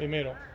Primero.